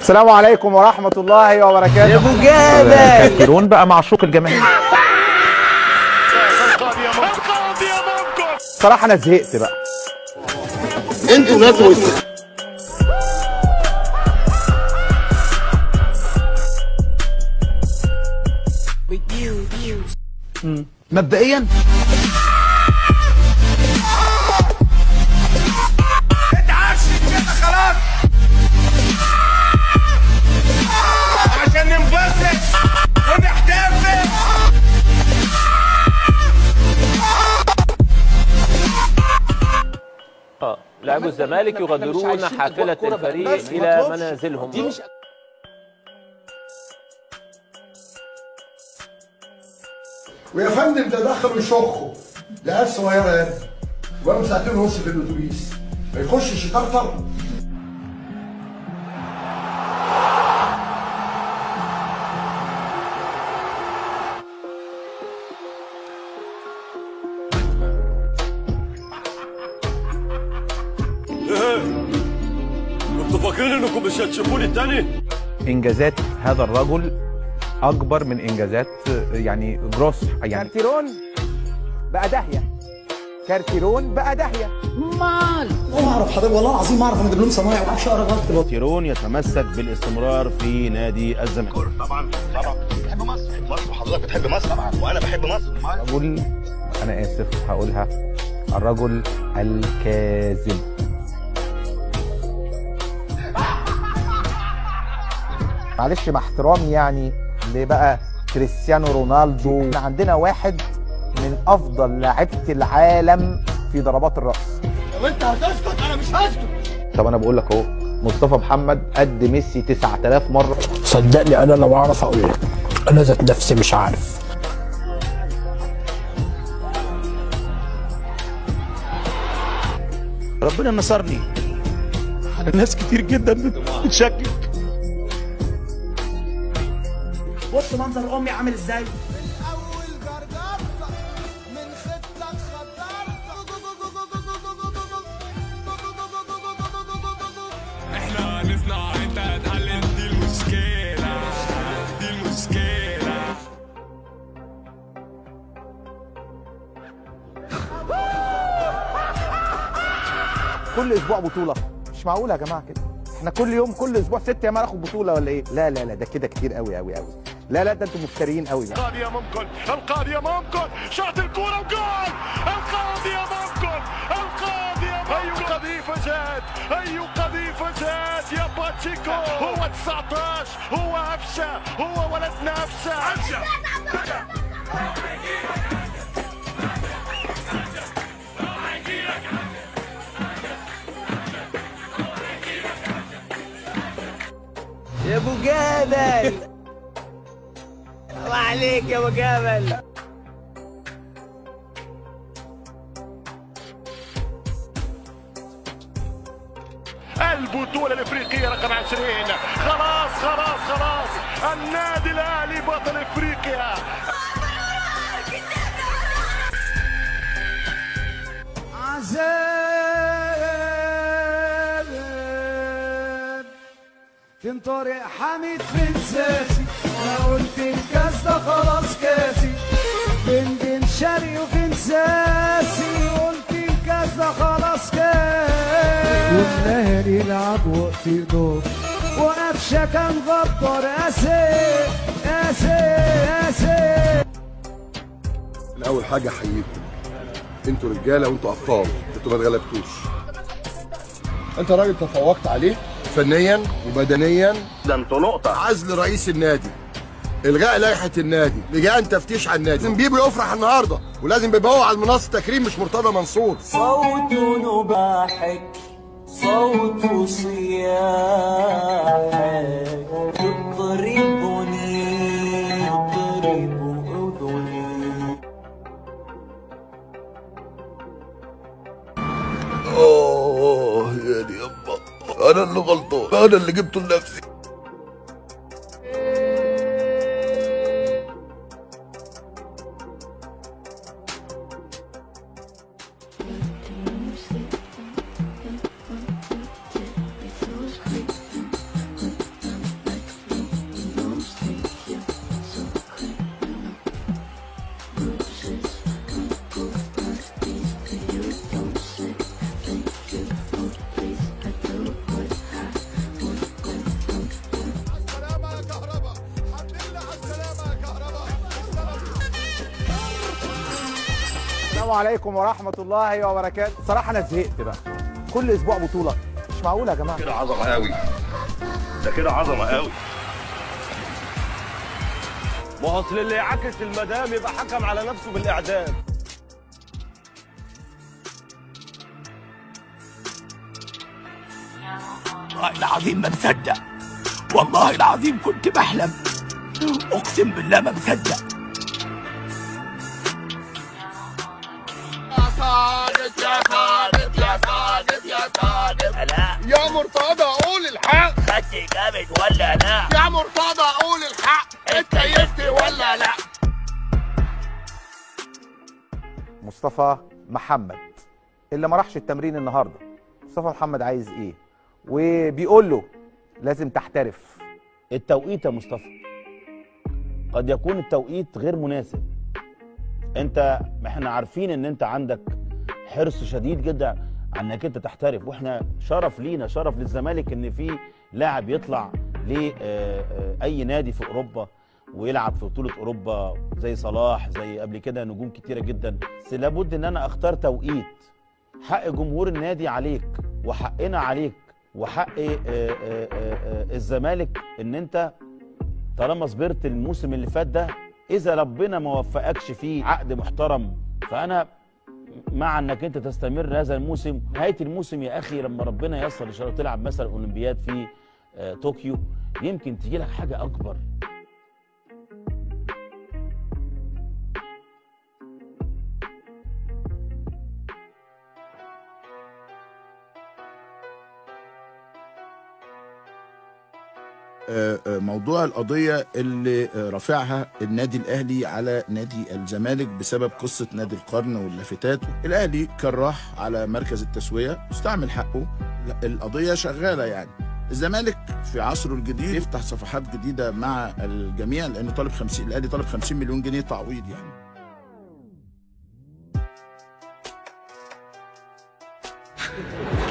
السلام عليكم ورحمة الله وبركاته. يا أبو جابر. كيرون بقى معشوق الجماهير. صراحة أنا زهقت بقى. أنتوا ناس مبدئيا الزمالك يغادرون حافلة الفريق إلى منازلهم. ويا فندم ده دخلوا يشخوا لقى صغيره يعني وقالوا ساعتين ونص في الاتوبيس. ما يخشش يطرطر فاكرين انكم مش هتشوفوني تاني؟ إنجازات هذا الرجل أكبر من إنجازات يعني جروس يعني. كارتيرون بقى داهية. كارتيرون بقى داهية. ما أعرف حضرتك والله العظيم ما أعرف أنا دبلوم صنايعي ما أعرفش اقرا غلط. تيرون يتمسك بالاستمرار في نادي الزمالك. طبعا طبعا. بحب مصر؟ مصر وحضرتك بتحب مصر طبعا وأنا بحب مصر. رجل أنا آسف هقولها الرجل الكاذب. معلش مع احترامي يعني لبقى كريستيانو رونالدو؟ إحنا عندنا واحد من أفضل لاعيبة العالم في ضربات الرأس. لو أنت هتسكت؟ أنا مش هسكت. طب أنا بقول لك أهو مصطفى محمد قد ميسي 9000 مرة. صدقني أنا لو أعرف أقول لك أنا ذات نفسي مش عارف. ربنا نصرني. على ناس كتير جدا بتشكك. بص منظر أمي عامل إزاي؟ إحنا نصنع انت هتحلل دي المشكلة دي المشكلة كل أسبوع بطولة. مش معقول يا جماعة كده؟ إحنا كل يوم كل أسبوع ست أيام ناخد بطولة ولا إيه؟ لا لا لا ده كده كتير قوي قوي قوي لا لا ده أنتوا مفتريين قوي بقى القاضية ممكن القاضية ممكن. شاط الكورة وجول. القاضية ممكن القاضية أي قذيفة جات أي قذيفة جات يا باتشيكو. هو 19 هو أفشة هو ولدنا أفشة أفشة يا أبو الله عليك يا أبو جابر البطولة الإفريقية رقم 20 خلاص خلاص خلاص. النادي الأهلي بطل إفريقيا. عذاب فين طارق حميد فين ساسي أنا قلت الكاس ده خلاص كاسي فين بن شرقي وفين ساسي. قلت الكاس ده خلاص كاسي والنهر يلعب وقت اضافي وقفشة كان غدار. أسي أسي أسي. الأول حاجة احييكم أنتوا رجالة وأنتوا ابطال أنتوا ما اتغلبتوش. أنت راجل تفوقت عليه؟ فنيا وبدنيا. ده أنتوا نقطة. عزل رئيس النادي. إلغاء لائحة النادي. لجان تفتيش على النادي. لازم بيبو يفرح النهارده. ولازم بيبقى هو على المنصة تكريم مش مرتضى منصور. صوت نباحك صوت صياحك يضربني يضرب أذني. أوه يا دي يابا أنا اللي غلطان أنا اللي جبته لنفسي. عليكم ورحمة الله وبركاته. صراحة أنا زهقت بقى. كل أسبوع بطولة. مش معقوله يا جماعة؟ كده عظمة قوي. ده كده عظمة قوي. ما هو أصل اللي يعاكس المدام يبقى حكم على نفسه بالإعدام. والله العظيم ما مصدق. والله العظيم كنت بحلم. أقسم بالله ما مصدق. يا مرتضى قول الحق. خدت جامد ولا لا؟ يا مرتضى قول الحق. اتكيفت ولا لا؟ مصطفى محمد اللي ما راحش التمرين النهارده مصطفى محمد عايز إيه؟ وبيقول له لازم تحترف. التوقيت يا مصطفى قد يكون التوقيت غير مناسب. انت إحنا عارفين ان انت عندك حرص شديد جدا انك انت تحترف. وإحنا شرف لينا شرف للزمالك ان في لاعب يطلع لاي نادي في اوروبا ويلعب في بطولة اوروبا زي صلاح زي قبل كده نجوم كتيرة جدا. بس لابد ان أنا اختار توقيت. حق جمهور النادي عليك وحقنا عليك وحق آه، آه، آه، آه، الزمالك ان انت طالما صبرت الموسم اللي فات ده إذا ربنا ما وفقكش فيه عقد محترم. فأنا مع انك انت تستمر هذا الموسم نهاية الموسم يا أخي لما ربنا ييسر إن شاء الله تلعب مثلا أولمبياد في آه، طوكيو يمكن تجي لك حاجة أكبر. موضوع القضية اللي آه، رافعها النادي الأهلي على نادي الزمالك بسبب قصة نادي القرن واللافتات. الأهلي كان راح على مركز التسوية استعمل حقه. القضية شغالة يعني. الزمالك في عصره الجديد يفتح صفحات جديدة مع الجميع لأنه طالب 50 الأهلي طالب 50 مليون جنيه تعويض يعني.